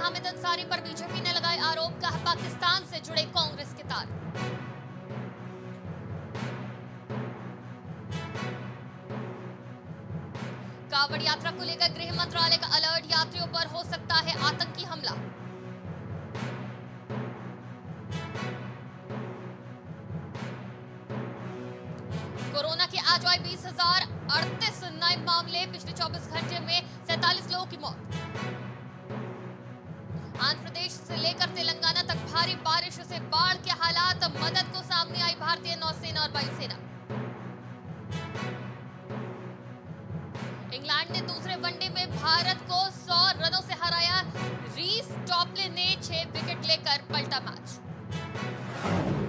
हामिद अंसारी पर बीजेपी ने लगाए आरोप, कहा पाकिस्तान से जुड़े कांग्रेस के तार। कावड़ यात्रा को लेकर गृह मंत्रालय का अलर्ट, यात्रियों पर हो सकता है आतंकी हमला। कोरोना के आज आए बीस हज़ार अड़तीस नए मामले, पिछले 24 घंटे में सैतालीस लोगों की मौत। आंध्र प्रदेश से लेकर तेलंगाना तक भारी बारिश से बाढ़ के हालात, मदद को सामने आई भारतीय नौसेना और वायुसेना। इंग्लैंड ने दूसरे वनडे में भारत को 100 रनों से हराया रीस टॉपले ने छह विकेट लेकर पलटा मैच।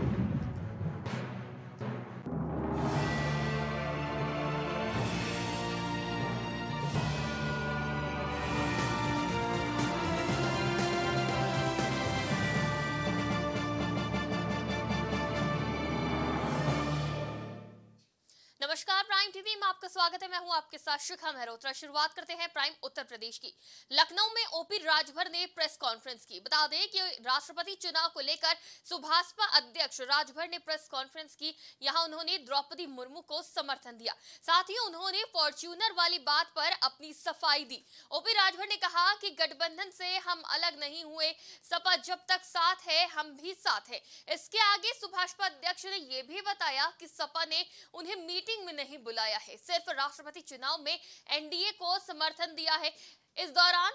नमस्कार प्राइम टीवी में आपका स्वागत है। मैं हूँ आपके साथ शिखा मेहरोत्रा। शुरुआत करते हैं प्राइम उत्तर प्रदेश की। लखनऊ में ओपी राजभर ने प्रेस कॉन्फ्रेंस की। बता दें कि राष्ट्रपति चुनाव को लेकर सुभाषपा अध्यक्ष राजभर ने प्रेस कॉन्फ्रेंस की। यहाँ उन्होंने द्रौपदी मुर्मू को समर्थन दिया। साथ ही उन्होंने फॉर्च्यूनर वाली बात पर अपनी सफ़ाई दी। ओपी राजभर ने कहा कि गठबंधन से हम अलग नहीं हुए। सपा जब तक साथ है, हम भी साथ है। इसके आगे सुभाषपा अध्यक्ष ने यह भी बताया कि सपा ने उन्हें मीटिंग में नहीं बुलाया है। सिर्फ़ राष्ट्रपति चुनाव में एनडीए को समर्थन दिया है। इस दौरान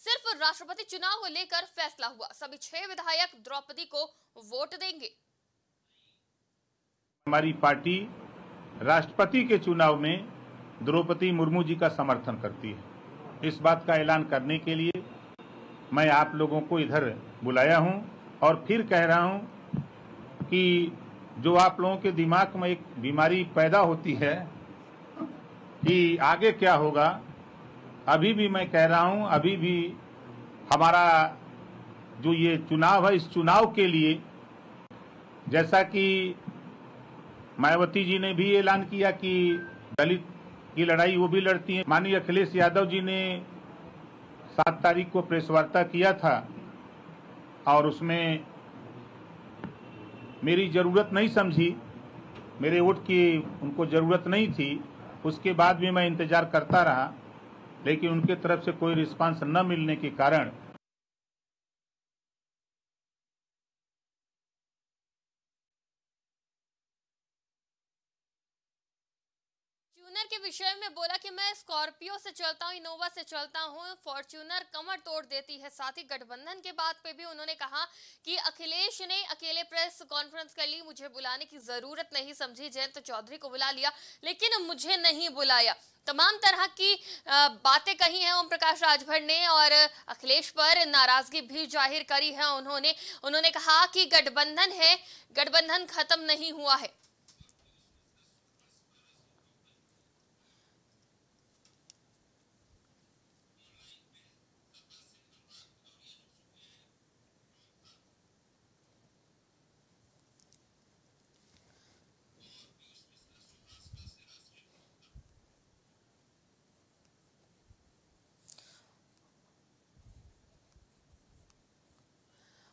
सिर्फ़ राष्ट्रपति चुनाव को लेकर फैसला हुआ। सभी छह विधायक द्रौपदी को वोट देंगे। हमारी पार्टी राष्ट्रपति के चुनाव में द्रौपदी मुर्मू जी का समर्थन करती है। इस बात का ऐलान करने के लिए मैं आप लोगों को इधर बुलाया हूँ और फिर कह रहा हूँ कि जो आप लोगों के दिमाग में एक बीमारी पैदा होती है कि आगे क्या होगा, अभी भी मैं कह रहा हूँ, अभी भी हमारा जो ये चुनाव है, इस चुनाव के लिए, जैसा कि मायावती जी ने भी ऐलान किया कि दलित की लड़ाई वो भी लड़ती हैं। माननीय अखिलेश यादव जी ने सात तारीख को प्रेस वार्ता किया था और उसमें मेरी ज़रूरत नहीं समझी। मेरे वोट की उनको ज़रूरत नहीं थी। उसके बाद भी मैं इंतज़ार करता रहा, लेकिन उनके तरफ़ से कोई रिस्पांस न मिलने के कारण विषय में बोला कि मैं स्कॉर्पियो से चलता हूँ, इनोवा से चलता हूँ, फॉर्च्यूनर कमर तोड़ देती है। साथ ही गठबंधन के बात पे भी उन्होंने कहा कि अखिलेश ने अकेले प्रेस कॉन्फ्रेंस कर ली मुझे बुलाने की ज़रूरत नहीं समझी। जयंत चौधरी को बुला लिया, लेकिन मुझे नहीं बुलाया। तमाम तरह की बातें कही हैं ओम प्रकाश राजभर ने और अखिलेश पर नाराज़गी भी ज़ाहिर करी है उन्होंने। उन्होंने कहा कि गठबंधन है, गठबंधन खत्म नहीं हुआ है।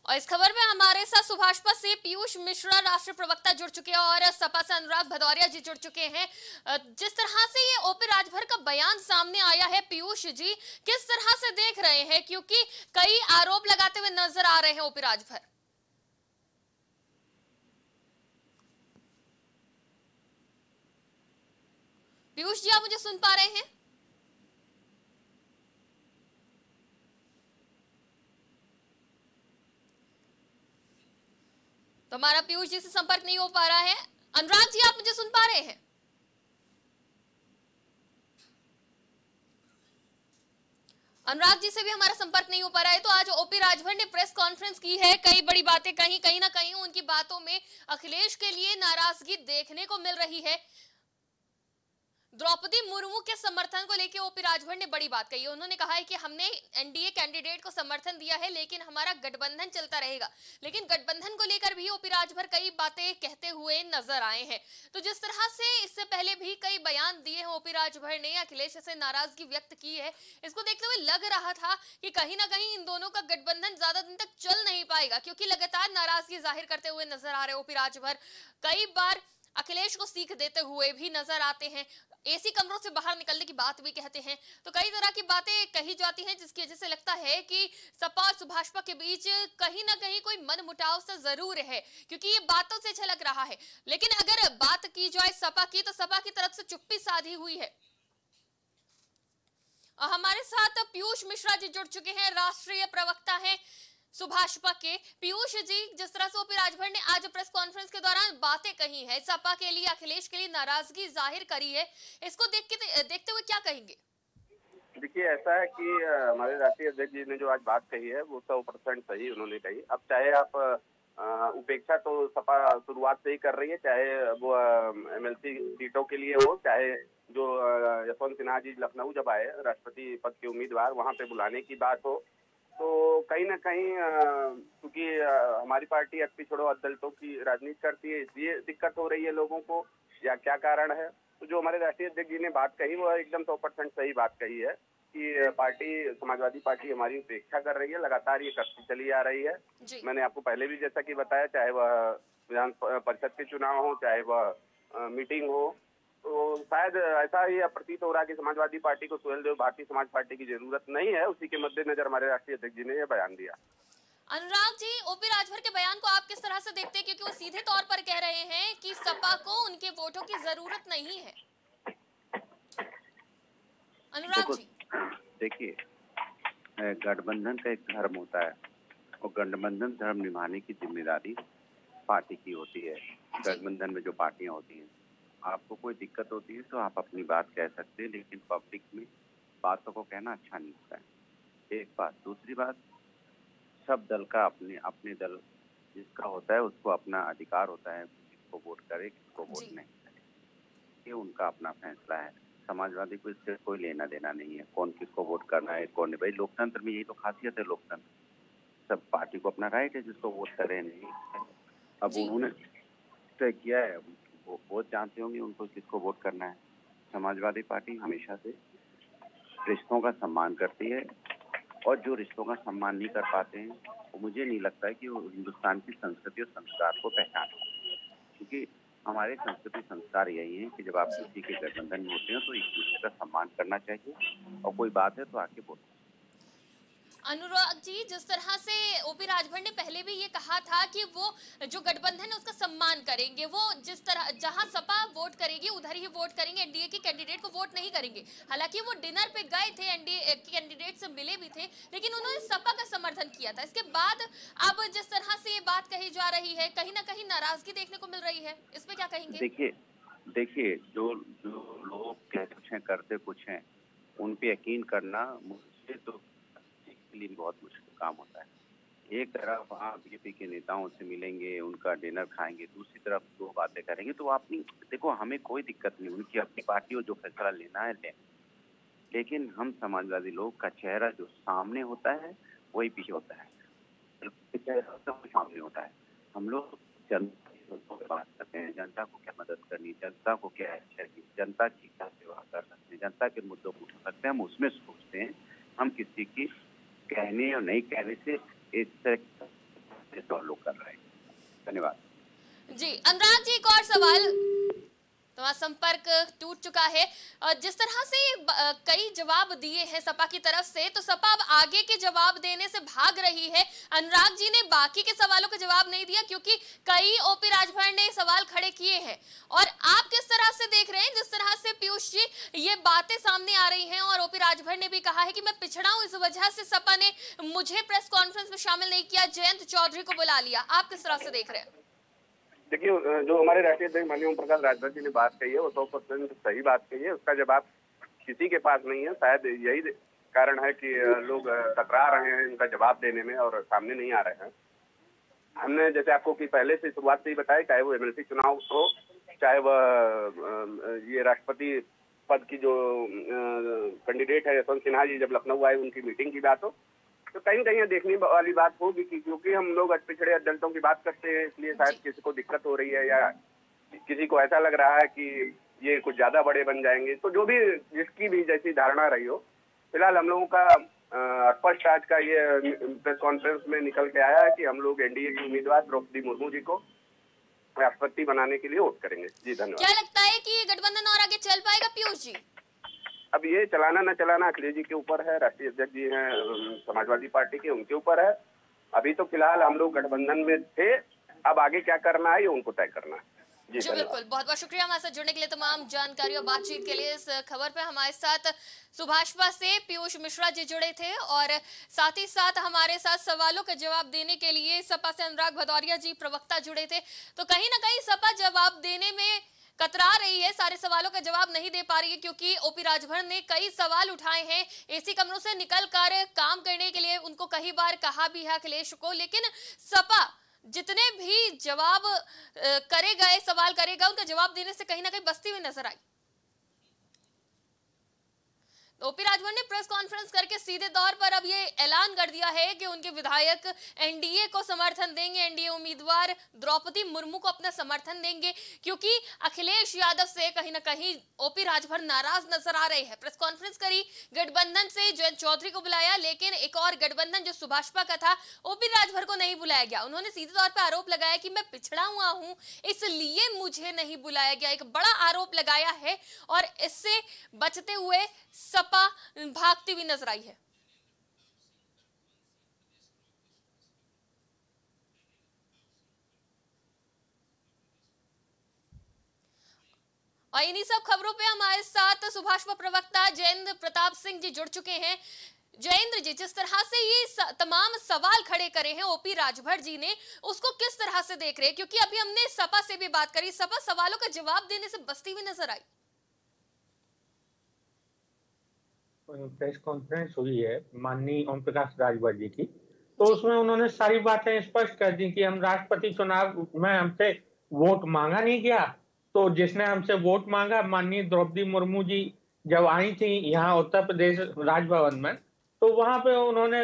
और इस खबर में हमारे साथ सुभाषपा से पीयूष मिश्रा, राष्ट्रीय प्रवक्ता जुड़ चुके हैं और सपा से अनुराग भदौरिया जी जुड़ चुके हैं। जिस तरह से ये ओपी राजभर का बयान सामने आया है पीयूष जी, किस तरह से देख रहे हैं? क्योंकि कई आरोप लगाते हुए नज़र आ रहे हैं ओपी राजभर। पीयूष जी, आप मुझे सुन पा रहे हैं? तो हमारा पीयूष जी से संपर्क नहीं हो पा रहा है। अनुराग जी, आप मुझे सुन पा रहे हैं। अनुराग जी से भी हमारा संपर्क नहीं हो पा रहा है। तो आज ओपी राजभर ने प्रेस कॉन्फ्रेंस की है। कई बड़ी बातें कहीं कहीं ना कहीं उनकी बातों में अखिलेश के लिए नाराज़गी देखने को मिल रही है। द्रौपदी मुर्मू के समर्थन को लेकर ओपी राजभर ने बड़ी बात कही उन्होंने कहा है कि हमने एनडीए कैंडिडेट को समर्थन दिया है, लेकिन हमारा गठबंधन चलता रहेगा। लेकिन गठबंधन को लेकर भी ओपी राजभर कई बातें कहते हुए नज़र आए हैं। तो जिस तरह से इससे पहले भी कई बयान दिए हैं ओपी राजभर ने, अखिलेश से नाराज़गी व्यक्त की है, इसको देखते हुए लग रहा था कि कहीं ना कहीं इन दोनों का गठबंधन ज़्यादा दिन तक चल नहीं पाएगा, क्योंकि लगातार नाराज़गी ज़ाहिर करते हुए नज़र आ रहे ओपी राजभर। कई बार अखिलेश को सीख देते हुए भी नज़र आते हैं। एसी कमरों से बाहर निकलने की बात भी कहते हैं। तो कई तरह की बातें कही जाती हैं, जिसकी वजह से लगता है कि सपा और सुभाषपा के बीच कहीं ना कहीं कोई मन मुटाव से ज़रूर है, क्योंकि ये बातों से झलक रहा है। लेकिन अगर बात की जाए सपा की तो सपा की तरफ़ से चुप्पी साधी हुई है। हमारे साथ पीयूष मिश्रा जी जुड़ चुके हैं, राष्ट्रीय प्रवक्ता हैं। सुभाषपा के। पीयूष जी, जिस तरह से ओपी राजभर ने आज प्रेस कॉन्फ्रेंस के दौरान बातें कही है, सपा के लिए, अखिलेश के लिए नाराज़गी ज़ाहिर करी है, इसको देख के देखते हुए क्या कहेंगे? देखिए, ऐसा है कि हमारे राष्ट्रीय अध्यक्ष जी ने जो आज बात कही है, वो सौ परसेंट सही उन्होंने कही। अब चाहे आप उपेक्षा तो सपा शुरुआत से ही कर रही है, चाहे वो एमएलसी सीटों के लिए हो, चाहे जो यशवंत सिन्हा जी लखनऊ जब आए, राष्ट्रपति पद के उम्मीदवार, वहाँ पे बुलाने की बात हो तो कहीं ना कहीं क्योंकि हमारी पार्टी अक्ति छोड़ो दलितों की राजनीति करती है इसलिए दिक्कत हो रही है लोगों को या क्या कारण है? तो जो हमारे राष्ट्रीय अध्यक्ष जी ने बात कही वो एकदम सौ परसेंट सही बात कही है कि पार्टी समाजवादी पार्टी हमारी उपेक्षा कर रही है लगातार ये करती चली आ रही है। मैंने आपको पहले भी जैसा कि बताया चाहे वह विधान परिषद के चुनाव हो चाहे वह मीटिंग हो तो शायद ऐसा ही प्रतीत हो रहा है कि समाजवादी पार्टी को सुहेल देव भारतीय समाज पार्टी की ज़रूरत नहीं है। उसी के मद्देनजर हमारे राष्ट्रीय अध्यक्ष जी ने यह बयान दिया। अनुराग जी ओपी राजभर के बयान को आप किस तरह से देखते हैं? क्योंकि वो सीधे तौर पर कह रहे हैं कि सपा को उनके वोटों की ज़रूरत नहीं है। अनुराग जी। देखिए गठबंधन का एक धर्म होता है और गठबंधन धर्म निभाने की ज़िम्मेदारी पार्टी की होती है। गठबंधन में जो पार्टियाँ होती हैं आपको कोई दिक्कत होती है तो आप अपनी बात कह सकते हैं लेकिन पब्लिक में बातों को कहना अच्छा नहीं होता है। एक बात दूसरी बात सब दल का अपने अपने दल जिसका होता है उसको अपना अधिकार होता है किसको वोट करे किसको वोट नहीं करे। ये उनका अपना फैसला है। समाजवादी को इससे कोई लेना देना नहीं है। कौन किसको वोट करना है कौन नहीं। भाई लोकतंत्र में यही तो खासियत है लोकतंत्र। सब पार्टी को अपना राइट है जिसको वोट करे नहीं। अब उन्होंने तय किया है वो बहुत जानते होंगे उनको किसको वोट करना है। समाजवादी पार्टी हमेशा से रिश्तों का सम्मान करती है और जो रिश्तों का सम्मान नहीं कर पाते हैं, वो मुझे नहीं लगता है कि वो हिंदुस्तान की संस्कृति और संस्कार को पहचान क्योंकि हमारे संस्कृति संस्कार यही है कि जब आप किसी के गठबंधन में होते हैं तो एक दूसरे का सम्मान करना चाहिए और कोई बात है तो आके बोलो अनुराग जी, जिस तरह से ओपी राजभर ने पहले भी ये कहा था कि वो जो गठबंधन है उसका सम्मान करेंगे, वो जिस तरह, जहाँ सपा वोट करेगी, उधर ही वोट करेंगे एनडीए के कैंडिडेट को वोट नहीं करेंगे। हालाँकि वो डिनर पे गए थे एनडीए के कैंडिडेट से मिले भी थे, लेकिन उन्होंने सपा का समर्थन किया था। इसके बाद अब जिस तरह से ये बात कही जा रही है, कहीं ना कहीं नाराज़गी देखने को मिल रही है। इस पे क्या कहेंगे? देखिए देखिए, जो जो लोग कुछ हैं करते कुछ उन यकीन करना मुझे तो के लिए बहुत मुश्किल काम होता है। एक तरफ़ आप बीजेपी के नेताओं से मिलेंगे, उनका डिनर खाएँगे, दूसरी तरफ़ दो बातें करेंगे तो अपनी देखो, हमें कोई दिक्कत नहीं, उनकी अपनी पार्टी जो फैसला लेना है, लें। लेकिन हम समाजवादी लोग का चेहरा जो सामने होता है, वही पीछे होता है। चेहरा सामने होता है। हम लोग जनता बात करते हैं, जनता को क्या मदद करनी जनता को क्या अच्छा जनता की क्या सेवा कर सकते हैं, जनता के मुद्दों को उठा सकते हैं, हम उसमें सोचते हैं, हम किसी की कहने और नहीं कहने से इस तरह कर रहे हैं। धन्यवाद। जी, अनुराग जी, एक और सवाल। तो संपर्क टूट चुका है। और जिस तरह से कई जवाब दिए हैं सपा की तरफ़ से तो सपा अब आगे के जवाब देने से भाग रही है। अनुराग जी ने बाकी के सवालों का जवाब नहीं दिया, क्योंकि कई ओपी राजभर ने सवाल खड़े किए हैं। और आप किस तरह से देख रहे हैं, जिस तरह से पीयूष जी, ये बातें सामने आ रही हैं, और ओपी राजभर ने भी कहा है कि मैं पिछड़ा हूँ, इस वजह से सपा ने मुझे प्रेस कॉन्फ्रेंस में शामिल नहीं किया, जयंत चौधरी को बुला लिया। आप किस तरह से देख रहे हैं? देखिए जो हमारे राष्ट्रीय अध्यक्ष माननीय ओम प्रकाश राजभर जी ने बात कही है, वो सौ परसेंट सही बात कही है। उसका जवाब किसी के पास नहीं है। शायद यही कारण है कि लोग टकरा रहे हैं इनका जवाब देने में और सामने नहीं आ रहे हैं। हमने जैसे आपको कि पहले से शुरुआत से ही बताया, चाहे वो एमएलसी चुनाव हो, चाहे वह ये राष्ट्रपति पद की जो कैंडिडेट है, यशवंत सिन्हा जी, जब लखनऊ आए, उनकी मीटिंग की बात हो तो कहीं कहीं देखने वाली बात होगी कि क्योंकि हम लोग पिछड़े दलितों की बात करते हैं, इसलिए शायद किसी को दिक्कत हो रही है या किसी को ऐसा लग रहा है कि ये कुछ ज़्यादा बड़े बन जाएँगे। तो जो भी जिसकी भी जैसी धारणा रही हो, फ़िलहाल हम लोगों का स्पष्ट आज का ये प्रेस कॉन्फ्रेंस में निकल के आया है कि हम लोग एनडीए की उम्मीदवार द्रौपदी मुर्मू जी को राष्ट्रपति बनाने के लिए वोट करेंगे। जी, धन्यवाद। क्या लगता है कि गठबंधन और आगे चल पाएगा? पीयूष जी। अब ये चलाना न चलाना अखिलेश जी के ऊपर है राष्ट्रीय अध्यक्ष जी हैं समाजवादी पार्टी के उनके ऊपर है। अभी तो फ़िलहाल हम लोग गठबंधन में थे अब आगे क्या करना है ये उनको तय करना है। जी, जी बिल्कुल। बहुत बहुत शुक्रिया हमारे साथ जुड़ने के लिए तमाम जानकारी और बातचीत के लिए इस खबर पे हमारे साथ सुभाषपा से पीयूष मिश्रा जी जुड़े थे और साथ ही साथ हमारे साथ सवालों का जवाब देने के लिए सपा से अनुराग भदौरिया जी प्रवक्ता जुड़े थे। तो कहीं ना कहीं सपा जवाब देने में कतरा रही है, सारे सवालों का जवाब नहीं दे पा रही है क्योंकि ओपी राजभर ने कई सवाल उठाए हैं। एसी कमरों से निकल कर काम करने के लिए उनको कई बार कहा भी है अखिलेश को, लेकिन सपा जितने भी जवाब करे गए, सवाल करेगा, उनका जवाब देने से कहीं ना कहीं बस्ती हुई नज़र आई। ओपी राजभर ने प्रेस कॉन्फ्रेंस करके सीधे तौर पर अब ये ऐलान कर दिया है कि उनके विधायक एनडीए को समर्थन देंगे, एनडीए उम्मीदवार द्रौपदी मुर्मू को अपना समर्थन देंगे, क्योंकि अखिलेश यादव से कहीं ना कहीं ओपी राजभर नाराज़ नज़र आ रहे हैं। प्रेस कॉन्फ्रेंस करी गठबंधन से जयंत चौधरी को बुलाया, लेकिन एक और गठबंधन जो सुभाषपा का था, ओपी राजभर को नहीं बुलाया गया। उन्होंने सीधे तौर पर आरोप लगाया कि मैं पिछड़ा हुआ हूँ, इसलिए मुझे नहीं बुलाया गया। एक बड़ा आरोप लगाया है और इससे बचते हुए सपा भागती हुई नज़र आई है। और इन्हीं सब खबरों पे हमारे साथ सुभाष प्रवक्ता जयेंद्र प्रताप सिंह जी जुड़ चुके हैं। जयेंद्र जी, जिस तरह से ये तमाम सवाल खड़े करे हैं ओपी राजभर जी ने, उसको किस तरह से देख रहे हैं? क्योंकि अभी हमने सपा से भी बात करी, सपा सवालों का जवाब देने से बसती हुई नज़र आई। प्रेस कॉन्फ्रेंस हुई है, माननीय ओम प्रकाश राजभर जी की। तो उसमें उन्होंने सारी बातें स्पष्ट कर दी कि हम राष्ट्रपति चुनाव में हमसे वोट मांगा नहीं गया। तो जिसने हमसे वोट मांगा, माननीय द्रौपदी मुर्मू जी जब आई थी यहाँ उत्तर प्रदेश राजभवन में तो वहाँ पे उन्होंने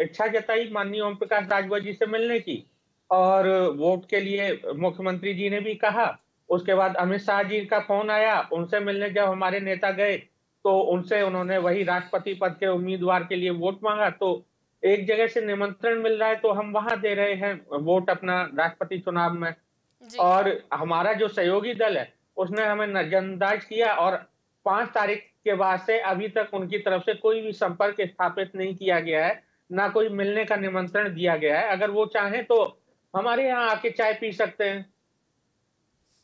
इच्छा जताई माननीय ओम प्रकाश राजभर जी से मिलने की। और वोट के लिए मुख्यमंत्री जी ने भी कहा। उसके बाद अमित शाह जी का फ़ोन आया, उनसे मिलने जब हमारे नेता गए तो उनसे उन्होंने वही राष्ट्रपति पद के उम्मीदवार के लिए वोट मांगा। तो एक जगह से निमंत्रण मिल रहा है तो हम वहाँ दे रहे हैं वोट अपना राष्ट्रपति चुनाव में। और हमारा जो सहयोगी दल है उसने हमें नजरअंदाज किया और पाँच तारीख के बाद से अभी तक उनकी तरफ़ से कोई भी संपर्क स्थापित नहीं किया गया है ना कोई मिलने का निमंत्रण दिया गया है। अगर वो चाहें तो हमारे यहाँ आके चाय पी सकते हैं।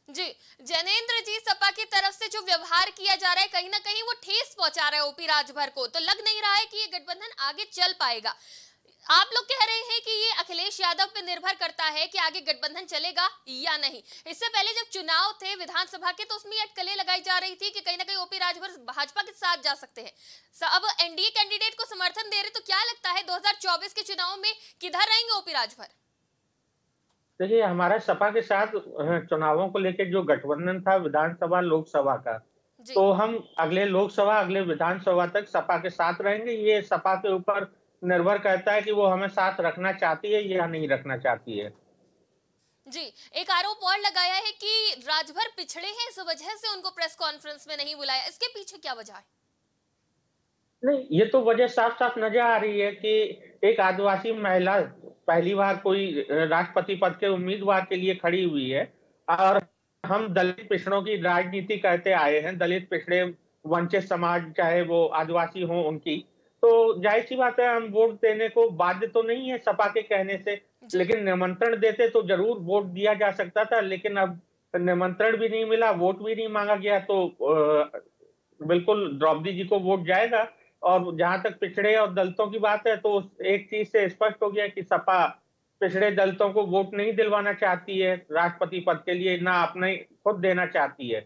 जी जैनेन्द्र जी सपा की तरफ़ से जो व्यवहार किया जा रहा है, कहीं ना कहीं वो ठेस पहुँचा रहा है ओपी राजभर को। तो लग नहीं रहा है कि ये गठबंधन आगे चल पाएगा। आप लोग कह रहे हैं कि ये अखिलेश यादव पे निर्भर करता है कि आगे गठबंधन चलेगा या नहीं। इससे पहले जब चुनाव थे विधानसभा के तो उसमें अटकलें लगाई जा रही थी कि कहीं ना कहीं ओपी राजभर भाजपा के साथ जा सकते हैं। अब एनडीए कैंडिडेट को समर्थन दे रहे तो क्या लगता है 2024 के चुनाव में किधर रहेंगे ओपी राजभर? देखिए हमारा सपा के साथ चुनावों को लेकर जो गठबंधन था विधानसभा लोकसभा का तो हम अगले लोकसभा अगले विधानसभा तक सपा के साथ रहेंगे। ये सपा के ऊपर निर्भर करता है कि वो हमें साथ रखना चाहती है या नहीं रखना चाहती है। जी एक आरोप और लगाया है कि राजभर पिछड़े हैं इस वजह से उनको प्रेस कॉन्फ्रेंस में नहीं बुलाया। इसके पीछे क्या वजह है? नहीं ये तो वजह साफ़ साफ़ नज़र आ रही है कि एक आदिवासी महिला पहली बार कोई राष्ट्रपति पद के उम्मीदवार के लिए खड़ी हुई है और हम दलित पिछड़ों की राजनीति करते आए हैं। दलित पिछड़े वंचित समाज चाहे वो आदिवासी हो उनकी। तो ज़ाहिर सी बात है हम वोट देने को बाध्य तो नहीं है सपा के कहने से लेकिन निमंत्रण देते तो ज़रूर वोट दिया जा सकता था लेकिन अब निमंत्रण भी नहीं मिला वोट भी नहीं मांगा गया तो बिल्कुल द्रौपदी जी को वोट जाएगा। और जहाँ तक पिछड़े और दलितों की बात है तो एक चीज़ से स्पष्ट हो गया कि सपा पिछड़े दलितों को वोट नहीं दिलवाना चाहती है। राष्ट्रपति पद के लिए ना अपने खुद देना चाहती है।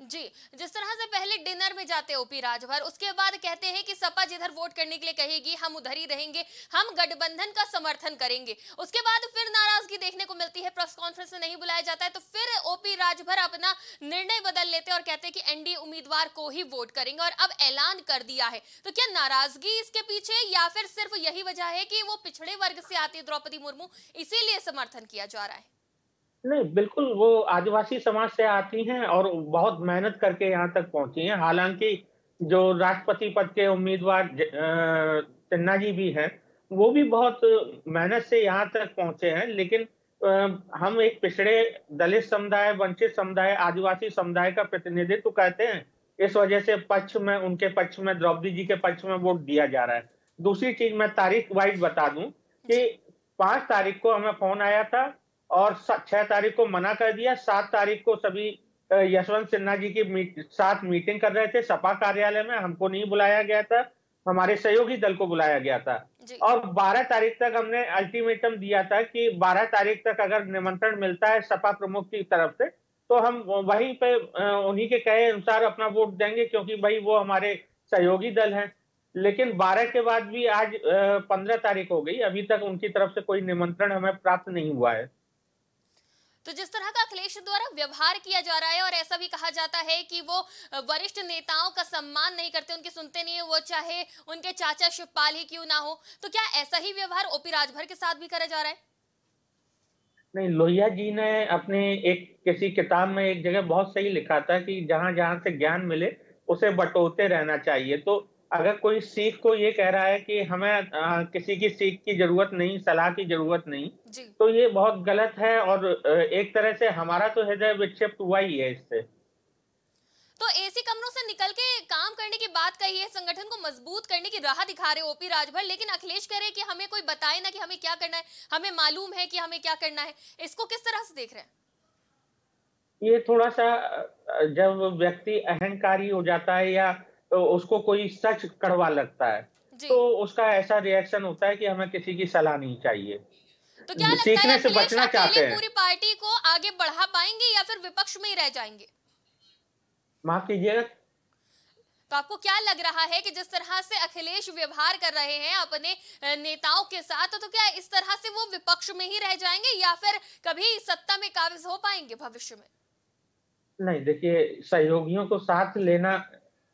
जी, जिस तरह से पहले डिनर में जाते ओपी राजभर, उसके बाद कहते हैं कि सपा जिधर वोट करने के लिए कहेगी, हम उधर ही रहेंगे, हम गठबंधन का समर्थन करेंगे। उसके बाद फिर नाराज़गी देखने को मिलती है, प्रेस कॉन्फ्रेंस में नहीं बुलाया जाता है तो फिर ओपी राजभर अपना निर्णय बदल लेते और कहते हैं कि एनडीए उम्मीदवार को ही वोट करेंगे और अब ऐलान कर दिया है। तो क्या नाराज़गी इसके पीछे या फिर सिर्फ़ यही वजह है कि वो पिछड़े वर्ग से आती द्रौपदी मुर्मू, इसीलिए समर्थन किया जा रहा है? नहीं, बिल्कुल वो आदिवासी समाज से आती हैं और बहुत मेहनत करके यहाँ तक पहुँची हैं। हालाँकि जो राष्ट्रपति पद के उम्मीदवार चन्ना जी भी हैं, वो भी बहुत मेहनत से यहाँ तक पहुँचे हैं, लेकिन हम एक पिछड़े दलित समुदाय, वंचित समुदाय, आदिवासी समुदाय का प्रतिनिधित्व करते हैं। इस वजह से पक्ष में, उनके पक्ष में, द्रौपदी जी के पक्ष में वोट दिया जा रहा है। दूसरी चीज़ मैं तारीख वाइज बता दूँ कि पाँच तारीख को हमें फ़ोन आया था और छह तारीख को मना कर दिया। सात तारीख को सभी यशवंत सिन्हा जी की मीट, साथ मीटिंग कर रहे थे। सपा कार्यालय में हमको नहीं बुलाया गया था। हमारे सहयोगी दल को बुलाया गया था। और 12 तारीख तक हमने अल्टीमेटम दिया था कि 12 तारीख तक अगर निमंत्रण मिलता है सपा प्रमुख की तरफ़ से तो हम वहीं पे उन्हीं के कहे अनुसार अपना वोट देंगे क्योंकि भाई वो हमारे सहयोगी दल हैं। लेकिन 12 के बाद भी आज 15 तारीख हो गई। अभी तक उनकी तरफ़ से कोई निमंत्रण हमें प्राप्त नहीं हुआ है। तो जिस तरह का अखिलेश द्वारा व्यवहार किया जा रहा है और ऐसा भी कहा जाता है कि वो वरिष्ठ नेताओं का सम्मान नहीं करते, उनके सुनते नहीं है वो, चाहे उनके चाचा शिवपाल ही क्यों ना हो तो क्या ऐसा ही व्यवहार ओपी राजभर के साथ भी करा जा रहा है? नहीं, लोहिया जी ने अपने एक किसी किताब में एक जगह बहुत सही लिखा था कि जहाँ जहाँ से ज्ञान मिले, उसे बटोते रहना चाहिए। तो अगर कोई सीख को ये कह रहा है कि हमें आ, किसी की सीख की ज़रूरत नहीं सलाह की ज़रूरत नहीं तो ये बहुत गलत है और एक तरह से हमारा तो हृदय विक्षिप्त हुआ ही है इससे। तो एसी कमरों से निकल के काम करने की बात कही है संगठन को मज़बूत करने की राह दिखा रहे ओपी राजभर लेकिन अखिलेश कह रहे कि हमें कोई बताए ना कि हमें क्या करना है हमें मालूम है कि हमें क्या करना है इसको किस तरह से देख रहे हैं? ये थोड़ा सा जब व्यक्ति अहंकारी हो जाता है या उसको कोई सच कड़वा लगता है। तो उसका ऐसा रिएक्शन होता है कि हमें किसी की सलाह नहीं चाहिए। तो क्या लगता सीखने है से बचना चाहते हैं। पूरी पार्टी को आगे बढ़ा पाएँगे या फिर विपक्ष में ही रह जाएँगे? माफ़ कीजिएगा। तो आपको क्या लग रहा है कि जिस तरह से अखिलेश व्यवहार कर रहे हैं अपने नेताओं के साथ तो क्या इस तरह से वो विपक्ष में ही रह जाएँगे या फिर कभी सत्ता में काबिज हो पाएँगे भविष्य में? नहीं देखिए सहयोगियों को साथ लेना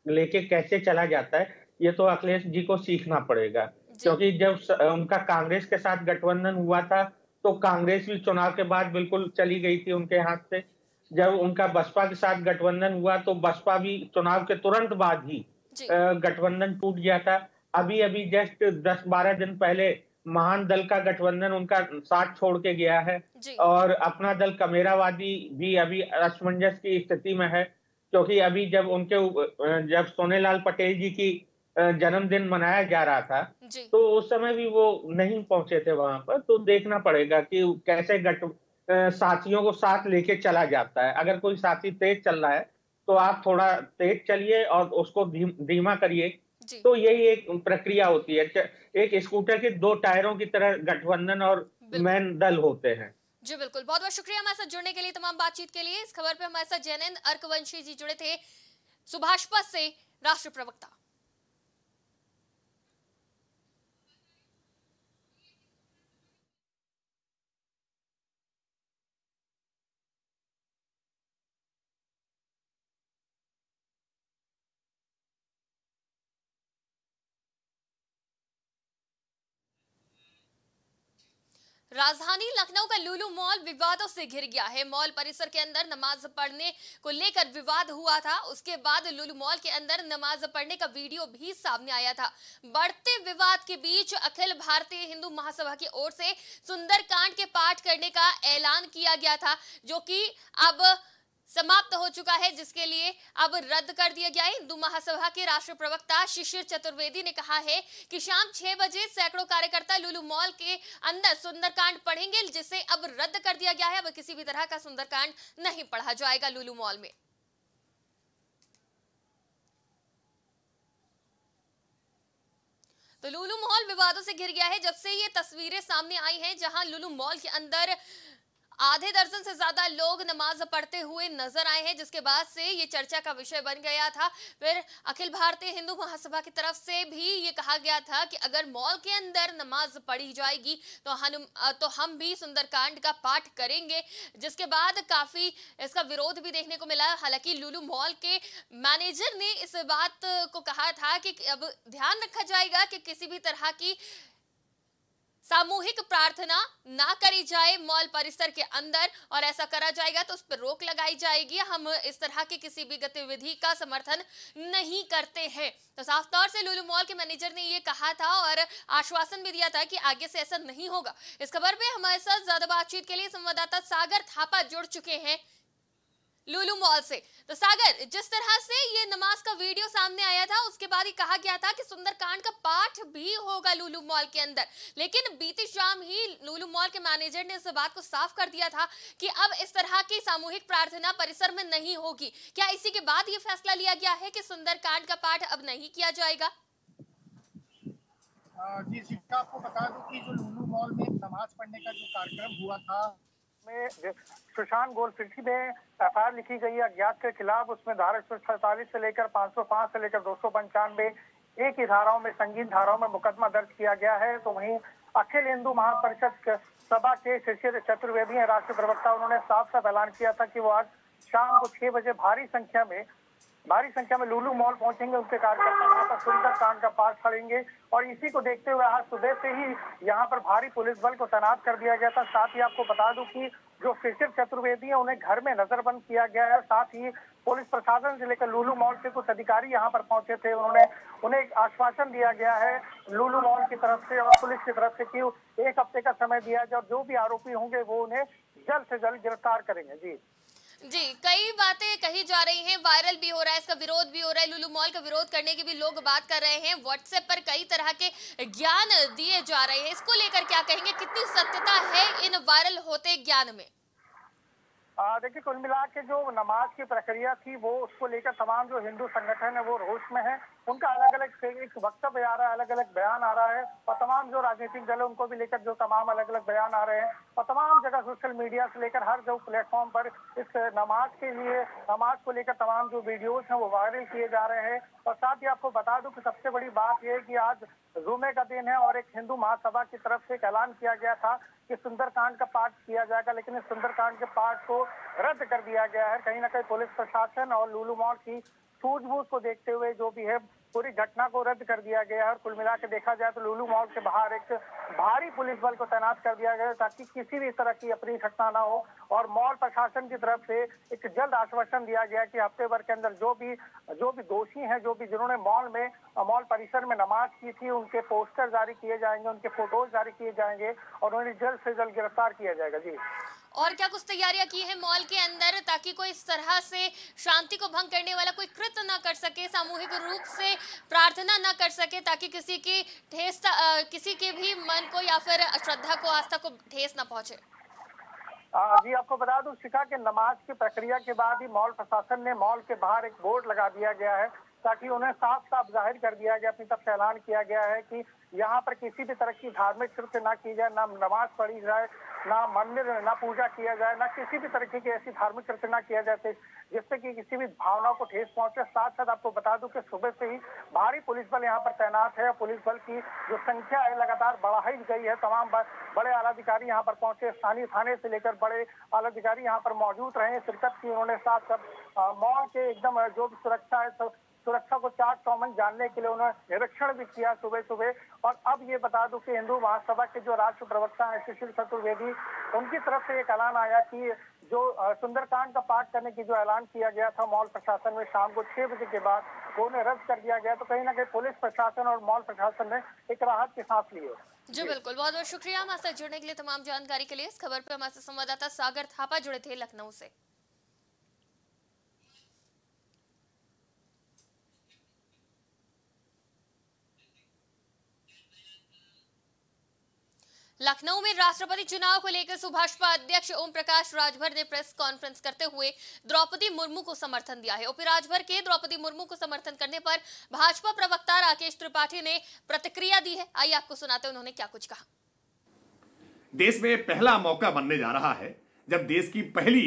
लेके कैसे चला जाता है ये तो अखिलेश जी को सीखना पड़ेगा। क्योंकि जब उनका कांग्रेस के साथ गठबंधन हुआ था तो कांग्रेस भी चुनाव के बाद बिल्कुल चली गई थी उनके हाथ से। जब उनका बसपा के साथ गठबंधन हुआ तो बसपा भी चुनाव के तुरंत बाद ही गठबंधन टूट गया था। अभी अभी जस्ट दस बारह दिन पहले महान दल का गठबंधन उनका साथ छोड़ के गया है। और अपना दल कमेरावादी भी अभी असमंजस की स्थिति में है। क्योंकि अभी जब उनके जब सोनेलाल पटेल जी की जन्मदिन मनाया जा रहा था तो उस समय भी वो नहीं पहुँचे थे वहाँ पर तो देखना पड़ेगा कि कैसे गट साथियों को साथ लेके चला जाता है। अगर कोई साथी तेज चल रहा है तो आप थोड़ा तेज चलिए और उसको धीमा करिए। तो यही एक प्रक्रिया होती है एक स्कूटर के दो टायरों की तरह गठबंधन और मैन दल होते हैं। जी बिल्कुल, बहुत बहुत शुक्रिया हमारे साथ जुड़ने के लिए, तमाम बातचीत के लिए। इस खबर पर हमारे साथ जैनेन्द्र अर्कवंशी जी जुड़े थे सुभाषपा से राष्ट्र प्रवक्ता। राजधानी लखनऊ का लुलू मॉल विवादों से घिर गया है। मॉल परिसर के अंदर नमाज़ पढ़ने को लेकर विवाद हुआ था। उसके बाद लुलू मॉल के अंदर नमाज़ पढ़ने का वीडियो भी सामने आया था। बढ़ते विवाद के बीच अखिल भारतीय हिंदू महासभा की ओर से सुंदरकांड के पाठ करने का ऐलान किया गया था, जो कि अब समाप्त हो चुका है, जिसके लिए अब रद्द कर दिया गया है। हिंदू महासभा के राष्ट्र प्रवक्ता शिशिर चतुर्वेदी ने कहा है कि शाम छह बजे सैकड़ों कार्यकर्ता लुलू मॉल के अंदर सुंदरकांड पढ़ेंगे, जिसे अब रद्द कर दिया गया है। अब किसी भी तरह का सुंदरकांड नहीं पढ़ा जाएगा लुलू मॉल में। तो लुलू मॉल विवादों से घिर गया है, जब से ये तस्वीरें सामने आई हैं, जहाँ लुलू मॉल के अंदर आधे दर्जन से ज़्यादा लोग नमाज़ पढ़ते हुए नज़र आए हैं, जिसके बाद से ये चर्चा का विषय बन गया था। फिर अखिल भारतीय हिंदू महासभा की तरफ़ से भी ये कहा गया था कि अगर मॉल के अंदर नमाज़ पढ़ी जाएगी तो हम तो हम भी सुंदरकांड का पाठ करेंगे। जिसके बाद काफ़ी इसका विरोध भी देखने को मिला। हालाँकि लुलू मॉल के मैनेजर ने इस बात को कहा था कि अब ध्यान रखा जाएगा कि किसी भी तरह की सामूहिक प्रार्थना ना करी जाए मॉल परिसर के अंदर, और ऐसा करा जाएगा तो उस पर रोक लगाई जाएगी। हम इस तरह की किसी भी गतिविधि का समर्थन नहीं करते हैं। तो साफ़ तौर से लुलू मॉल के मैनेजर ने ये कहा था और आश्वासन भी दिया था कि आगे से ऐसा नहीं होगा। इस खबर पे हमारे साथ ज़्यादा बातचीत के लिए संवाददाता सागर थापा जुड़ चुके हैं। लुलू मॉल से। तो सागर, जिस तरह से ये नमाज़ का वीडियो सामने आया था, उसके बाद ही कहा गया था कि सुंदरकांड का पाठ भी होगा लुलू मॉल के अंदर। लेकिन बीती शाम ही लुलू मॉल के मैनेजर ने इस बात को साफ़ कर दिया था कि अब इस तरह की सामूहिक प्रार्थना परिसर में नहीं होगी। क्या इसी के बाद ये फैसला लिया गया है कि सुंदरकांड का पाठ अब नहीं किया जाएगा? जी शिक्षा आपको बता दूँ कि जो लुलू मॉल में नमाज़ पढ़ने का जो कार्यक्रम हुआ था में सुशांत गोल फिरकी में एफ़ लिखी गई है, अज्ञात के खिलाफ उसमें धारा एक से लेकर 505 से लेकर दो सौ एक ही धाराओं में संगीन धाराओं में मुकदमा दर्ज किया गया है। तो वहीं अखिल हिंदू महापरिषद सभा के शिष्य चतुर्वेदी राष्ट्रीय प्रवक्ता, उन्होंने साफ़ साफ़ ऐलान किया था कि वो आज शाम को छह बजे भारी संख्या में भारी संख्या में लुलू मॉल पहुँचेंगे उनके कार्यकर्ता वहाँ पर सुंदर कांड का पाठ करेंगे और इसी को देखते हुए आज सुबह से ही यहाँ पर भारी पुलिस बल को तैनात कर दिया गया था। साथ ही आपको बता दूँ कि जो शिशिर चतुर्वेदी है, उन्हें घर में नजरबंद किया गया है। साथ ही पुलिस प्रशासन से लेकर लुलू मॉल के कुछ अधिकारी यहाँ पर पहुँचे थे। उन्होंने, उन्हें एक आश्वासन दिया गया है लुलू मॉल की तरफ़ से और पुलिस की तरफ़ से कि एक हफ़्ते का समय दिया जाए और जो भी आरोपी होंगे, वो उन्हें जल्द से जल्द गिरफ़्तार करेंगे। जी। जी, कई बातें कही जा रही हैं, वायरल भी हो रहा है, इसका विरोध भी हो रहा है, लुलू मॉल का विरोध करने की भी लोग बात कर रहे हैं व्हाट्सएप पर कई तरह के ज्ञान दिए जा रहे हैं, इसको लेकर क्या कहेंगे, कितनी सत्यता है इन वायरल होते ज्ञान में? देखिए, कुल मिला के जो नमाज़ की प्रक्रिया थी, वो उसको लेकर तमाम जो हिंदू संगठन है, वो रोष में है उनका अलग अलग एक वक्तव्य आ रहा है अलग अलग बयान आ रहा है। और तमाम जो राजनीतिक दल है उनको भी लेकर जो तमाम अलग अलग बयान आ रहे हैं। और तमाम जगह सोशल मीडिया से लेकर हर जो प्लेटफॉर्म पर इस नमाज़ के लिए, नमाज़ को लेकर तमाम जो वीडियोज़ हैं, वो वायरल किए जा रहे हैं। और साथ ही आपको बता दूँ कि सबसे बड़ी बात यह है कि आज जुमे का दिन है और एक हिंदू महासभा की तरफ़ से एक ऐलान किया गया था कि सुंदरकांड का पाठ किया जाएगा, लेकिन इस सुंदरकांड के पाठ को रद्द कर दिया गया है। कहीं ना कहीं पुलिस प्रशासन और लूलू मॉल की सूझबूझ को देखते हुए जो भी है, पूरी घटना को रद्द कर दिया गया है और कुल मिला के देखा जाए तो लुलू मॉल के बाहर एक भारी पुलिस बल को तैनात कर दिया गया ताकि किसी भी तरह की अपनी घटना ना हो और मॉल प्रशासन की तरफ़ से एक जल्द आश्वासन दिया गया कि हफ़्ते भर के अंदर जो भी जो भी दोषी हैं, जो भी जिन्होंने मॉल में, मॉल परिसर में नमाज़ की थी, उनके पोस्टर जारी किए जाएँगे, उनके फ़ोटोज़ जारी किए जाएँगे और उन्हें जल्द से जल्द गिरफ़्तार किया जाएगा। जी। और क्या कुछ तैयारियाँ की है मॉल के अंदर ताकि कोई इस तरह से शांति को भंग करने वाला कोई कृत्य ना कर सके, सामूहिक रूप से प्रार्थना ना कर सके ताकि किसी की ठेस किसी के भी मन को या फिर श्रद्धा को, आस्था को ठेस ना पहुँचे। जी, आपको बता दूँ, शिखा के नमाज़ की प्रक्रिया के बाद ही मॉल प्रशासन ने मॉल के बाहर एक बोर्ड लगा दिया गया है ताकि उन्हें साफ़ साफ़ ज़ाहिर कर दिया गया, अपनी तरफ़ ऐलान किया गया है कि यहाँ पर किसी भी तरह की धार्मिक कृत्य ना की जाए, ना नमाज़ पढ़ी जाए ना मंदिर ना पूजा किया जाए, ना किसी भी तरीके की ऐसी धार्मिक कृत्य ना किया जाए जिससे कि किसी भी भावना को ठेस पहुँचे। साथ साथ आपको बता दूँ कि सुबह से ही भारी पुलिस बल यहाँ पर तैनात है। पुलिस बल की जो संख्या है लगातार बढ़ाई गई है। तमाम बड़े आला अधिकारी यहाँ पर पहुँचे। स्थानीय थाने से लेकर बड़े आला अधिकारी यहाँ पर मौजूद रहे। शिरकत की उन्होंने साथ साथ मॉल के एकदम जो भी सुरक्षा है सुरक्षा को चार चौमन जानने के लिए उन्होंने निरीक्षण भी किया सुबह सुबह और अब ये बता दूँ कि हिंदू महासभा के जो राष्ट्र प्रवक्ता है, सुशील चतुर्वेदी, उनकी तरफ़ से एक ऐलान आया कि जो सुंदरकांड का पाठ करने की जो ऐलान किया गया था मॉल प्रशासन में शाम को छह बजे के बाद, वो उन्हें रद्द कर दिया गया। तो कहीं ना कहीं पुलिस प्रशासन और मॉल प्रशासन ने एक राहत के सांस लिए जी बिल्कुल, बहुत बहुत शुक्रिया हमारे साथ जुड़ने के लिए तमाम जानकारी के लिए। इस खबर पर हमारे संवाददाता सागर थापा जुड़े थे लखनऊ से। लखनऊ में राष्ट्रपति चुनाव को लेकर सुभाषपा अध्यक्ष ओम प्रकाश राजभर ने प्रेस कॉन्फ्रेंस करते हुए द्रौपदी मुर्मू को समर्थन दिया है। राजभर के द्रौपदी मुर्मू को समर्थन करने पर भाजपा प्रवक्ता राकेश त्रिपाठी ने प्रतिक्रिया दी है। आइए आपको सुनाते उन्होंने क्या कुछ कहा। देश में पहला मौका बनने जा रहा है, जब देश की पहली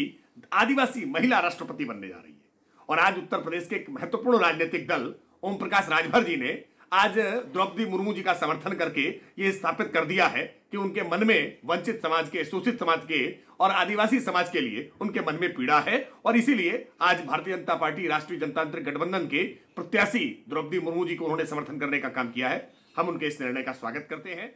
आदिवासी महिला राष्ट्रपति बनने जा रही है। और आज उत्तर प्रदेश के एक महत्वपूर्ण राजनीतिक दल ओम प्रकाश राजभर जी ने आज द्रौपदी मुर्मू जी का समर्थन करके ये स्थापित कर दिया है कि उनके मन में वंचित समाज के, शोषित समाज के और आदिवासी समाज के लिए उनके मन में पीड़ा है और इसीलिए आज भारतीय जनता पार्टी, राष्ट्रीय जनतांत्रिक गठबंधन के प्रत्याशी द्रौपदी मुर्मू जी को उन्होंने समर्थन करने का काम किया है। हम उनके इस निर्णय का स्वागत करते हैं।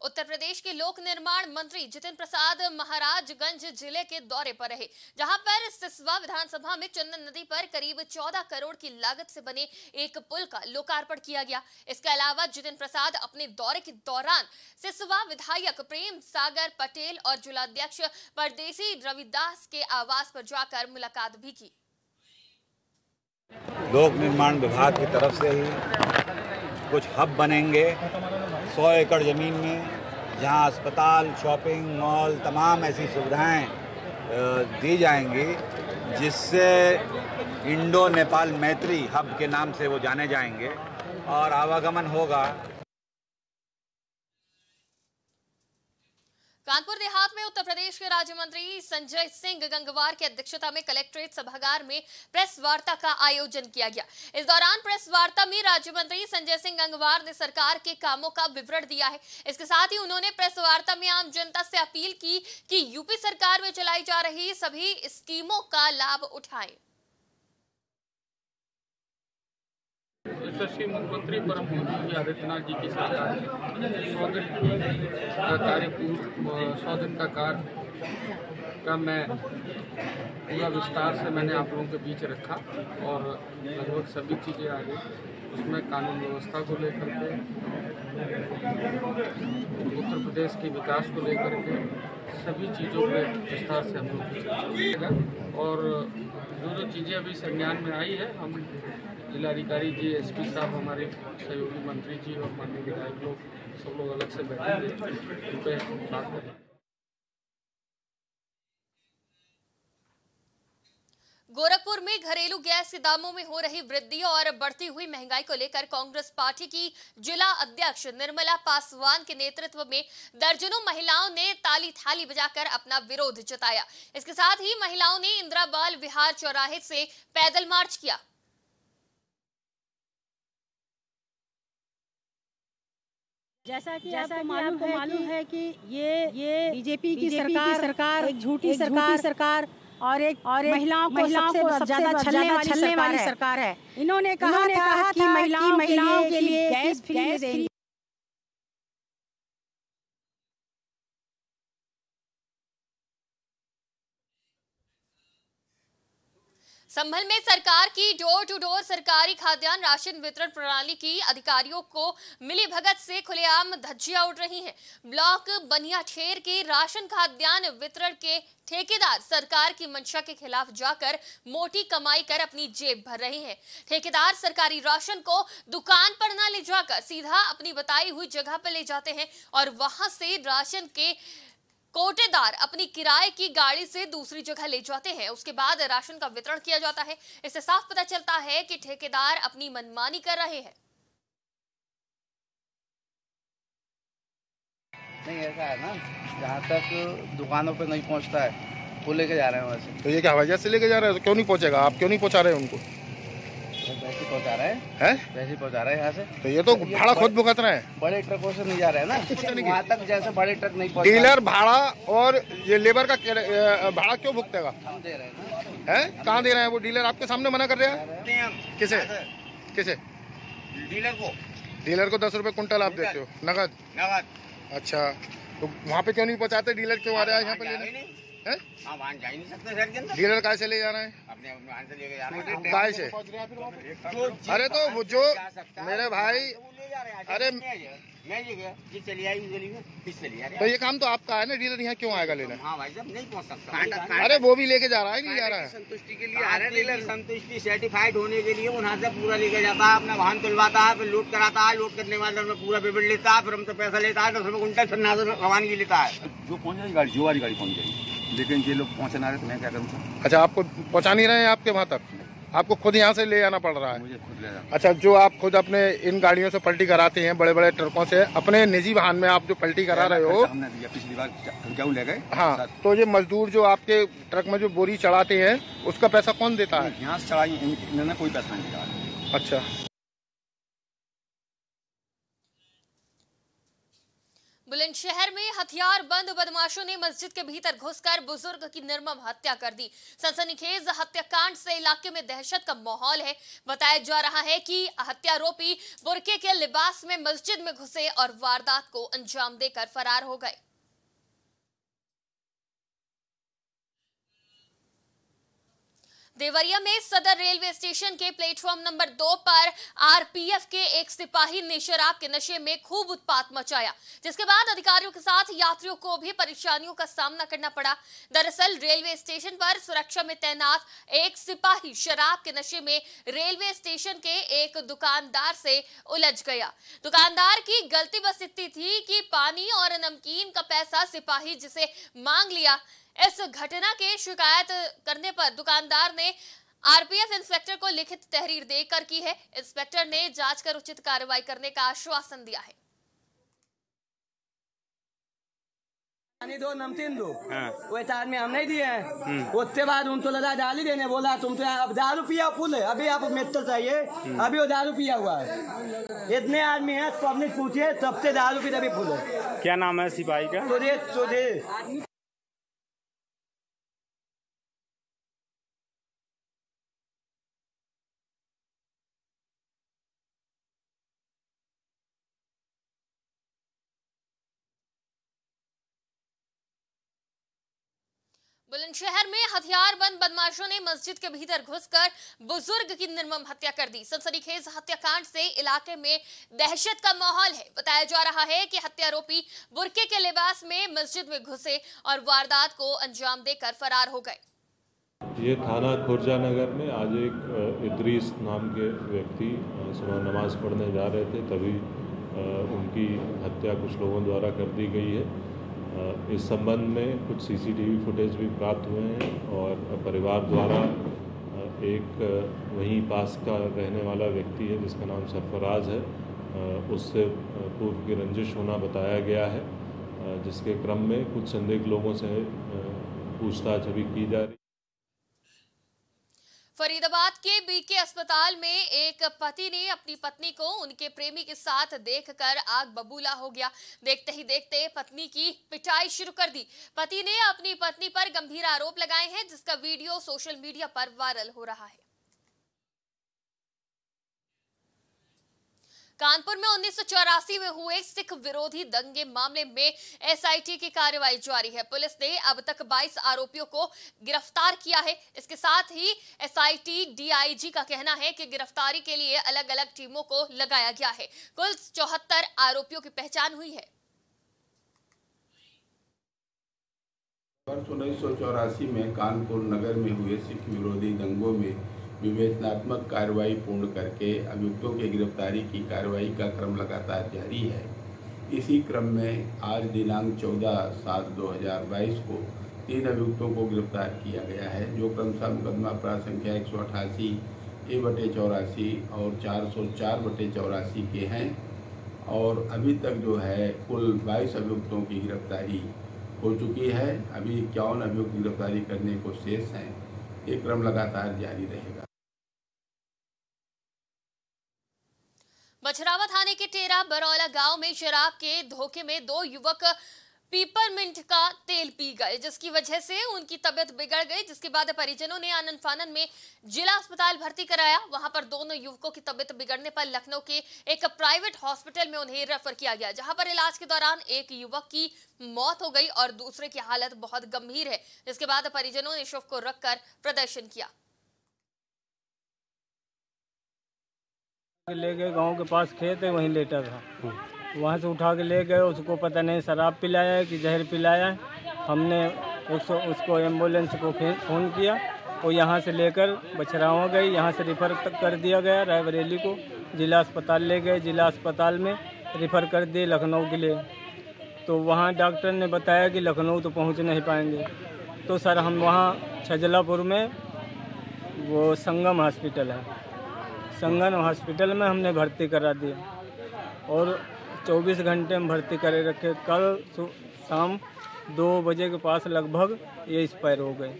उत्तर प्रदेश के लोक निर्माण मंत्री जितिन प्रसाद महाराजगंज ज़िले के दौरे पर रहे, जहाँ पर सिसवा विधानसभा में चंदन नदी पर करीब 14 करोड़ की लागत से बने एक पुल का लोकार्पण किया गया। इसके अलावा जितिन प्रसाद अपने दौरे के दौरान सिसवा विधायक प्रेम सागर पटेल और जिलाध्यक्ष परदेसी रविदास के आवास पर जाकर मुलाकात भी की। लोक निर्माण विभाग की तरफ़ से ही कुछ हब बनेंगे। सौ एकड़ ज़मीन में, जहाँ अस्पताल, शॉपिंग, मॉल, तमाम ऐसी सुविधाएँ दी जाएँगी, जिससे इंडो नेपाल मैत्री हब के नाम से वो जाने जाएँगे और आवागमन होगा। कानपुर देहात में उत्तर प्रदेश के राज्य मंत्री संजय सिंह गंगवार की अध्यक्षता में कलेक्ट्रेट सभागार में प्रेस वार्ता का आयोजन किया गया। इस दौरान प्रेस वार्ता में राज्य मंत्री संजय सिंह गंगवार ने सरकार के कामों का विवरण दिया है। इसके साथ ही उन्होंने प्रेस वार्ता में आम जनता से अपील की कि यूपी सरकार में चलाई जा रही सभी स्कीमों का लाभ उठाएँ। यशस्वी मुख्यमंत्री परम योगी आदित्यनाथ जी की सरकार सौ दिन का कार्य सौ दिन का कार्य का मैं पूरा विस्तार से मैंने आप लोगों के बीच रखा और लगभग सभी चीज़ें आ गई। उसमें कानून व्यवस्था को लेकर के, उत्तर प्रदेश के विकास को लेकर के सभी चीज़ों पे विस्तार से हम लोग और जो जो चीज़ें अभी संज्ञान में आई है, हम जिलाधिकारी जी, एसपी साहब, हमारे सहयोगी मंत्री जी और माननीय विधायक लोग, सब लोग अलग से पर बात करें। गोरखपुर में घरेलू गैस के दामों में हो रही वृद्धि और बढ़ती हुई महँगाई को लेकर कांग्रेस पार्टी की जिला अध्यक्ष निर्मला पासवान के नेतृत्व में दर्जनों महिलाओं ने ताली थाली बजाकर अपना विरोध जताया। इसके साथ ही महिलाओं ने इंदिरा बाल विहार चौराहे से पैदल मार्च किया। जैसा कि जैसा आपको मालूम है, मालूम है कि ये ये बीजेपी की सरकार सरकार एक झूठी सरकार सरकार और एक और एक महिलाओं को महिलाओं को सबसे ज़्यादा छलने वाली सरकार है। इन्होंने कहा कि महिलाओं के लिए गैस फ्री संभल में सरकार की डोर टू डोर सरकारी खाद्यान्न राशन वितरण प्रणाली की अधिकारियों को मिली भगत से खुलेआम धज्जियाँ उड़ रही हैं। ब्लॉक बनिया ठेर के राशन खाद्यान्न वितरण के ठेकेदार सरकार की मंशा के खिलाफ जाकर मोटी कमाई कर अपनी जेब भर रहे हैं। ठेकेदार सरकारी राशन को दुकान पर न ले जाकर सीधा अपनी बताई हुई जगह पर ले जाते हैं और वहाँ से राशन के कोटेदार अपनी किराए की गाड़ी से दूसरी जगह ले जाते हैं। उसके बाद राशन का वितरण किया जाता है। इससे साफ़ पता चलता है कि ठेकेदार अपनी मनमानी कर रहे हैं। नहीं ऐसा है ना जहाँ तक दुकानों पे नहीं पहुँचता है वो लेके जा रहे हैं वैसे तो ये क्या वजह से लेके जा रहे हैं? तो क्यों नहीं पहुँचेगा? आप क्यों नहीं पहुँचा रहे हैं उनको? वैसे पहुँचा रहे हैं। वैसे पहुँचा रहे हैं यहाँ से। तो ये तो भाड़ा खुद भुगत रहे हैं। बड़े ट्रकों से नहीं जा रहे हैं ना। वहाँ तक जैसे बड़े ट्रक नहीं पहुँच। डीलर भाड़ा और ये लेबर का भाड़ा क्यों भुगतेगा? हम दे रहे हैं हैं? कहाँ दे रहे हैं वो डीलर? आपके सामने मना कर रहे हैं? किसे? किसे? डीलर को। डीलर को दस रुपए कुंटल आप देते हो। नगद? नगद। अच्छा। तो वहाँ पे क्यों नहीं पहुँचाते डीलर क्यों आ रहा है यहाँ पे लेने? हैं? वहाँ जा ही नहीं सकते शहर के अंदर। डीलर काय से ले जा रहे हैं? अपने वाहन से लेके जा रहे हैं। काय से? अरे तो वो जो मेरे भाई अरे मैं ये ये चली आई गली में चली आ तो ये काम तो आपका है ना? डीलर यहाँ क्यों आएगा लेने? हाँ भाई साहब नहीं पहुँच सकता। अरे वो भी लेके जा रहा है नहीं जा रहा है? संतुष्टि के लिए आ रहे डीलर। संतुष्टि सर्टिफाइड होने के लिए वहाँ से पूरा लेके जाता है अपना वाहन तुलवाता है फिर लूट कराता है लूट करने वाले में पूरा पेमेंट लेता है फिर हमसे पैसा लेता है दस रुपये कुंटल फिर ना रवानगी लेता है। जो पहुँच जाएगी गाड़ी जो वाली गाड़ी पहुँच जाएगी। लेकिन ये लोग पहुँचना रहे तो मैं क्या करूँ अच्छा आपको पहुँचा नहीं रहे हैं आपके वहाँ तक? आपको खुद यहाँ से ले आना पड़ रहा है? मुझे खुद ले जाना। अच्छा जो आप खुद अपने इन गाड़ियों से पलटी कराते हैं बड़े बड़े ट्रकों से अपने निजी वाहन में आप जो पलटी करा रहे हो हमने दिया पिछली बार क्यों ले गए? हाँ तो ये मजदूर जो आपके ट्रक में जो बोरी चढ़ाते हैं उसका पैसा कौन देता है? यहाँ से चढ़ाई इन्होंने कोई पैसा नहीं दिया अच्छा। बुलंदशहर में हथियार बंद बदमाशों ने मस्जिद के भीतर घुसकर बुज़ुर्ग की निर्मम हत्या कर दी। सनसनीखेज हत्याकांड से इलाके में दहशत का माहौल है। बताया जा रहा है कि हत्यारोपी बुरके के लिबास में मस्जिद में घुसे और वारदात को अंजाम देकर फरार हो गए। देवरिया में सदर रेलवे स्टेशन के प्लेटफॉर्म नंबर दो पर आरपीएफ के एक सिपाही ने शराब के नशे में खूब उत्पात मचाया, जिसके बाद अधिकारियों के साथ यात्रियों को भी परेशानियों का सामना करना पड़ा। दरअसल रेलवे स्टेशन पर सुरक्षा में तैनात एक सिपाही शराब के नशे में रेलवे स्टेशन के एक दुकानदार से उलझ गया। दुकानदार की गलती बस इतनी थी कि पानी और नमकीन का पैसा सिपाही जिसे मांग लिया इस घटना के शिकायत करने पर दुकानदार ने आरपीएफ इंस्पेक्टर को लिखित तहरीर देकर की है। इंस्पेक्टर ने जाँच कर उचित कार्रवाई करने का आश्वासन दिया है। पानी दो नमकीन दो। वो तार में हम नहीं दिए हैं। उसके बाद उनको लगा डाली देने बोला तुम तो अब दारू पिया फुल है अभी आप मित्र चाहिए अभी वो दारू पिया हुआ है। इतने आदमी हैं पब्लिक पूछे सबसे दारू पी अभी फुल है। क्या नाम है सिपाही का? सुरेश सुरेश। बुलंदशहर में हथियार बंद बदमाशों ने मस्जिद के भीतर घुसकर बुज़ुर्ग की निर्मम हत्या कर दी। सनसनीखेज हत्याकांड से इलाके में दहशत का माहौल है। बताया जा रहा है कि हत्यारोपी बुरके के लिबास में मस्जिद में घुसे और वारदात को अंजाम देकर फरार हो गए। ये थाना खुर्जा नगर में आज एक इद्रीस नाम के व्यक्ति सुबह नमाज़ पढ़ने जा रहे थे, तभी उनकी हत्या कुछ लोगों द्वारा कर दी गई है। इस संबंध में कुछ सीसीटीवी फुटेज भी प्राप्त हुए हैं और परिवार द्वारा एक वहीं पास का रहने वाला व्यक्ति है जिसका नाम सरफराज है उससे पूर्व की रंजिश होना बताया गया है जिसके क्रम में कुछ संदिग्ध लोगों से पूछताछ अभी की जा रही फरीदाबाद के बीके अस्पताल में एक पति ने अपनी पत्नी को उनके प्रेमी के साथ देखकर आग बबूला हो गया। देखते ही देखते पत्नी की पिटाई शुरू कर दी। पति ने अपनी पत्नी पर गंभीर आरोप लगाए हैं, जिसका वीडियो सोशल मीडिया पर वायरल हो रहा है। कानपुर में उन्नीस सौ चौरासी में हुए सिख विरोधी दंगे मामले में एसआईटी की कार्रवाई जारी है। पुलिस ने अब तक 22 आरोपियों को गिरफ़्तार किया है। इसके साथ ही एसआईटी डीआईजी का कहना है कि गिरफ्तारी के लिए अलग अलग टीमों को लगाया गया है। कुल चौहत्तर आरोपियों की पहचान हुई है। वर्ष उन्नीस में कानपुर नगर में हुए सिख विरोधी दंगों में विवेचनात्मक कार्रवाई पूर्ण करके अभियुक्तों की गिरफ्तारी की कार्रवाई का क्रम लगातार जारी है। इसी क्रम में आज दिनांक 14 सात 2022 को तीन अभियुक्तों को गिरफ़्तार किया गया है, जो क्रमशः मुकदमा अपराध संख्या एक सौ अठासी, ए बटे चौरासी और चार सौ चार बटे चौरासी के हैं और अभी तक जो है कुल बाईस अभियुक्तों की गिरफ्तारी हो चुकी है। अभी इक्यावन अभियुक्त गिरफ्तारी करने को शेष हैं। ये क्रम लगातार जारी रहेगा। बछरावा थाने के टेरा बरौला गाँव में शराब के धोखे में दो युवक पीपरमिंट का तेल पी गए, जिसकी वजह से उनकी तबियत बिगड़ गई। जिसके बाद परिजनों ने आनंद फानन में जिला अस्पताल भर्ती कराया। वहाँ पर दोनों युवकों की तबियत बिगड़ने पर लखनऊ के एक प्राइवेट हॉस्पिटल में उन्हें रेफर किया गया, जहाँ पर इलाज के दौरान एक युवक की मौत हो गई और दूसरे की हालत बहुत गंभीर है। जिसके बाद परिजनों ने शव को रखकर प्रदर्शन किया। ले गए, गाँव के पास खेत है, वहीं लेटा था। वहाँ से उठा के ले गए, उसको पता नहीं, शराब पिलाया है कि जहर पिलाया। है हमने एक उसको एंबुलेंस को फ़ोन किया, वो यहाँ से लेकर बछरावा गई, यहाँ से रिफ़र कर दिया गया रायबरेली को। जिला अस्पताल ले गए, जिला अस्पताल में रिफ़र कर दिए लखनऊ के लिए। तो वहाँ डॉक्टर ने बताया कि लखनऊ तो पहुँच नहीं पाएँगे। तो सर, हम वहाँ छजलापुर में वो संगम हॉस्पिटल है। संगम हॉस्पिटल में हमने भर्ती करा दिया। और 24 घंटे में भर्ती करे रखे। कल शाम दो बजे के पास लगभग ये एक्सपायर हो गए।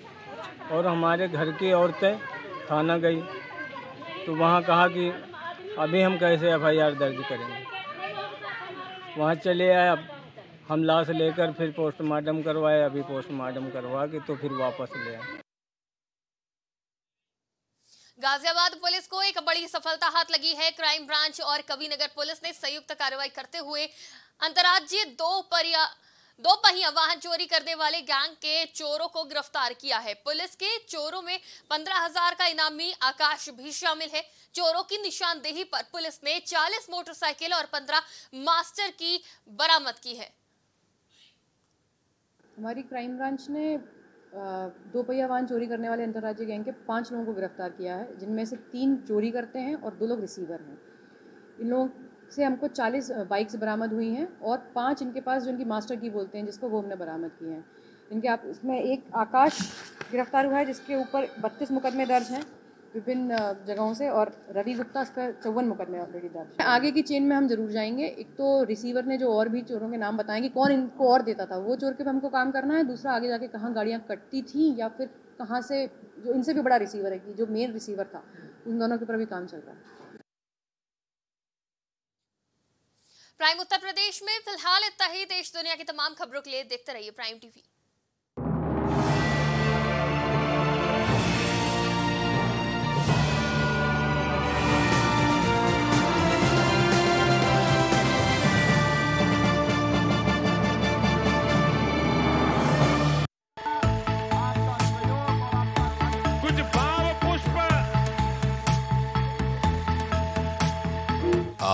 और हमारे घर की औरतें थाना गई। तो वहाँ कहा कि अभी हम कैसे एफआईआर दर्ज करेंगे? वहाँ चले आए, अब हम लाश लेकर फिर पोस्टमार्टम करवाए, अभी पोस्टमार्टम करवा के तो फिर वापस ले आए। गाजियाबाद पुलिस को एक बड़ी सफलता हाथ लगी है। क्राइम ब्रांच और कविनगर पुलिस ने संयुक्त कार्रवाई करते हुए अंतर्राज्यीय दो परिया दो पहिया वाहन चोरी करने वाले गैंग के चोरों को गिरफ़्तार किया है। पुलिस के चोरों में पंद्रह हज़ार का इनामी आकाश भी शामिल है। चोरों की निशानदेही पर पुलिस ने 40 मोटरसाइकिल और 15 मास्टर की बरामद की है। हमारी क्राइम ब्रांच ने दो पहिया वाहन चोरी करने वाले अंतर्राज्यीय गैंग के पाँच लोगों को गिरफ़्तार किया है, जिनमें से तीन चोरी करते हैं और दो लोग रिसीवर हैं। इन लोगों से हमको 40 बाइक्स बरामद हुई हैं और पाँच इनके पास जो इनकी मास्टर की बोलते हैं, जिसको वो हमने बरामद किए हैं। इनके आप, इसमें एक आकाश गिरफ़्तार हुआ है, जिसके ऊपर बत्तीस मुकदमे दर्ज हैं। विभिन्न जगहों से और रवि गुप्ता इस पर चौवन मुकदमे ऑलरेडी दर्ज आगे की चेन में हम ज़रूर जाएँगे। एक तो रिसीवर ने जो और भी चोरों के नाम बताएँगे कौन इनको और देता था, वो चोर के हमको काम करना है। दूसरा, आगे जाके कहाँ गाड़ियाँ कटती थी या फिर कहाँ से, जो इनसे भी बड़ा रिसीवर है कि जो मेन रिसीवर था, उन दोनों के ऊपर भी काम चल रहा है। प्राइम उत्तर प्रदेश में फ़िलहाल इतना ही। देश दुनिया की तमाम खबरों के लिए देखते रहिए प्राइम टीवी